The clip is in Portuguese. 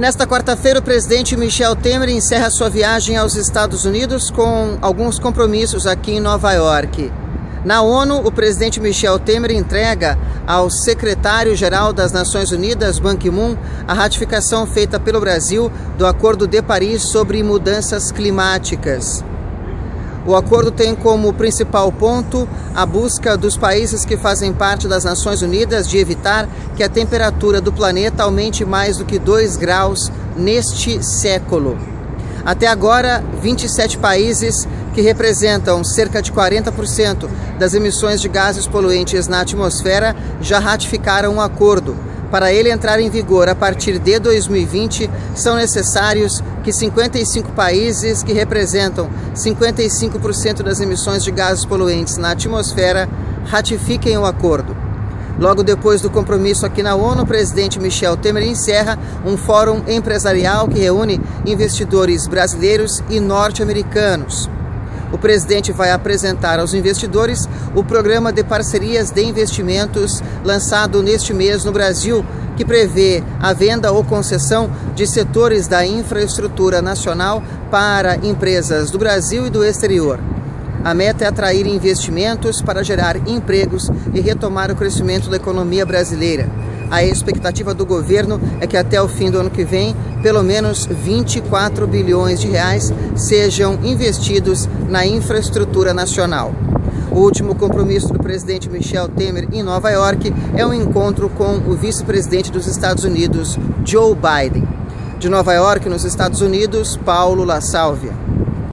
Nesta quarta-feira, o presidente Michel Temer encerra sua viagem aos Estados Unidos com alguns compromissos aqui em Nova York. Na ONU, o presidente Michel Temer entrega ao secretário-geral das Nações Unidas, Ban Ki-moon, a ratificação feita pelo Brasil do Acordo de Paris sobre mudanças climáticas. O acordo tem como principal ponto a busca dos países que fazem parte das Nações Unidas de evitar que a temperatura do planeta aumente mais do que 2 graus neste século. Até agora, 27 países, que representam cerca de 40% das emissões de gases poluentes na atmosfera, já ratificaram o um acordo para ele entrar em vigor a partir de 2020, são necessários que 55 países que representam 55% das emissões de gases poluentes na atmosfera ratifiquem o acordo. Logo depois do compromisso aqui na ONU, o presidente Michel Temer encerra um fórum empresarial que reúne investidores brasileiros e norte-americanos o presidente vai apresentar aos investidores o programa de parcerias de investimentos lançado neste mês no Brasil, que prevê a venda ou concessão de setores da infraestrutura nacional para empresas do Brasil e do exterior. A meta é atrair investimentos para gerar empregos e retomar o crescimento da economia brasileira. A expectativa do governo é que até o fim do ano que vem, pelo menos 24 bilhões de reais sejam investidos na infraestrutura nacional. O último compromisso do presidente Michel Temer em Nova York é um encontro com o vice-presidente dos Estados Unidos, Joe Biden. De Nova York, nos Estados Unidos, Paulo La Sálvia.